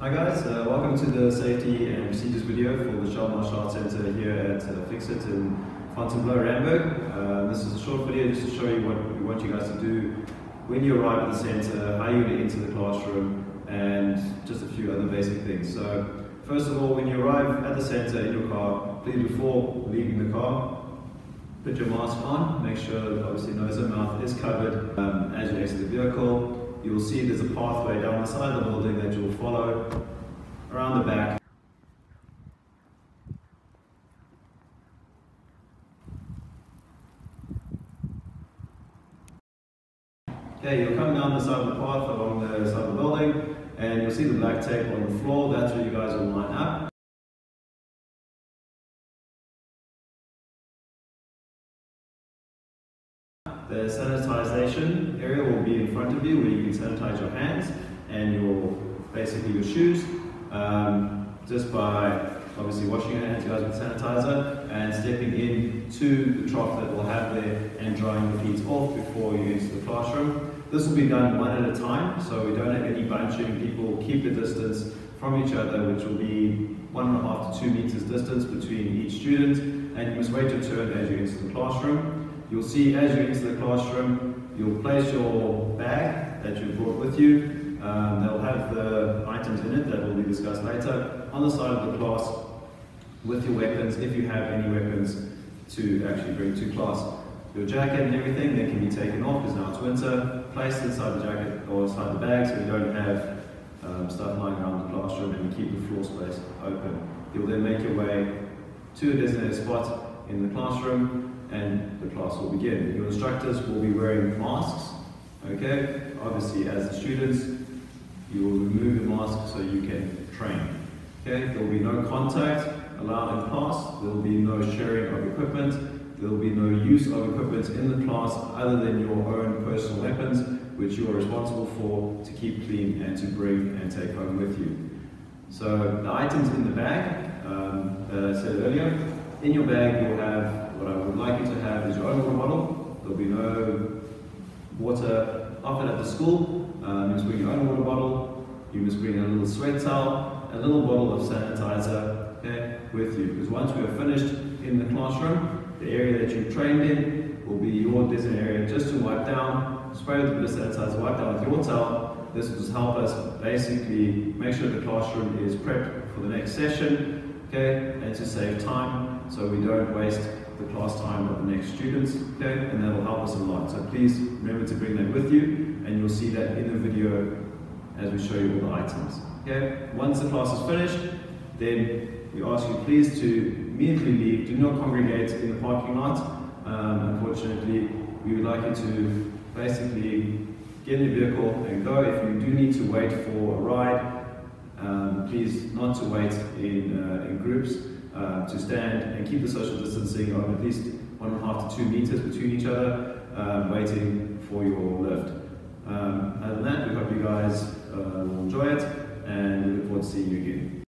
Hi guys, uh, welcome to the safety and procedures video for the Shaolin Martial Arts Center here at uh, Fixit in Fontainebleau, Randburg. Uh, this is a short video just to show you what we want you guys to do when you arrive at the center, how you get into the classroom, and just a few other basic things. So, first of all, when you arrive at the center in your car, please before leaving the car, put your mask on, make sure obviously nose and mouth is covered um, as you exit the vehicle you will see there's a pathway down the side of the building that you'll follow around the back. Okay, you'll come down the side of the path along the side of the building and you'll see the black tape on the floor. That's where you guys will line up. The sanitization area will be in front of you where you can sanitize your hands and your basically your shoes um, just by obviously washing your hands guys with sanitizer and stepping into the trough that we'll have there and drying your feet off before you enter the classroom. This will be done one at a time so we don't have any bunching. People keep the distance from each other which will be one and a half to two meters distance between each student and you must wait your turn as you enter the classroom. You'll see as you enter the classroom, you'll place your bag that you brought with you. Um, they'll have the items in it that will be discussed later on the side of the class with your weapons, if you have any weapons to actually bring to class. Your jacket and everything then can be taken off because now it's winter, placed inside the jacket or inside the bag so you don't have um, stuff lying around the classroom and you keep the floor space open. You'll then make your way to a designated spot in the classroom and the class will begin. Your instructors will be wearing masks, okay? Obviously, as the students, you will remove the mask so you can train, okay? There will be no contact allowed in class, there will be no sharing of equipment, there will be no use of equipment in the class other than your own personal weapons, which you are responsible for to keep clean and to bring and take home with you. So the items in the bag, um, that I said earlier, in your bag you'll have what I would like you to have is your own water bottle. There'll be no water offered at the school. Um, you must bring your own water bottle. You must bring a little sweat towel, a little bottle of sanitizer okay, with you. Because once we are finished in the classroom, the area that you've trained in will be your designated area just to wipe down, spray with a bit of sanitizer, wipe down with your towel. This will just help us basically make sure the classroom is prepped for the next session, okay, and to save time so we don't waste the class time of the next students, okay, and that will help us a lot. So please remember to bring that with you, and you'll see that in the video as we show you all the items. Okay, once the class is finished, then we ask you please to immediately leave. Do not congregate in the parking lot. Um, unfortunately, we would like you to basically get in your vehicle and go. If you do need to wait for a ride, um, please not to wait in, uh, in groups, uh, to stand and keep the social distancing of at least one and a half to two meters between each other, um, waiting for your lift. Um, other than that, we hope you guys uh, will enjoy it and we look forward to seeing you again.